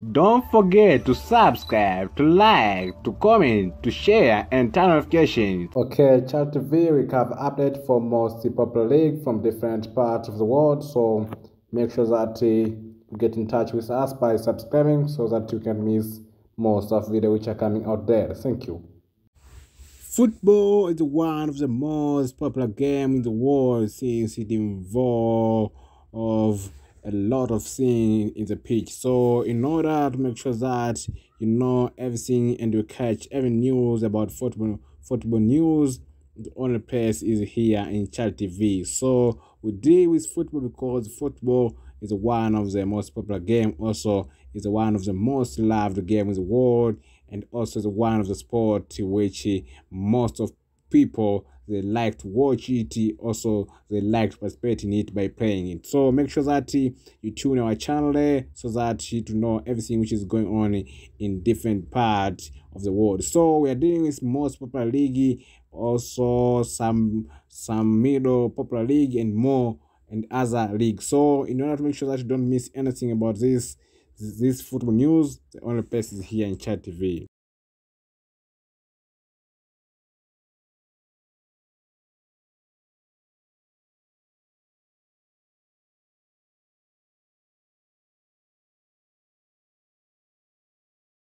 Don't forget to subscribe, to like, to comment, to share, and turn notifications. Okay, Chat TV, we have update for most popular league from different parts of the world. So make sure that uh, you get in touch with us by subscribing so that you can miss most of video which are coming out there. Thank you. Football is one of the most popular game in the world since it involves of a lot of things in the pitch. So in order to make sure that you know everything and you catch every news about football football news, the only place is here in Chat TV. So we deal with football because football is one of the most popular game. Also, is one of the most loved game in the world, and also is one of the sport which most of people they like to watch it also they like to participate in it by playing it. So make sure that you tune our channel so that you to know everything which is going on in different parts of the world. So we are dealing with most popular league also some some middle popular league and more and other leagues so in order to make sure that you don't miss anything about this this football news the only place is here in chat tv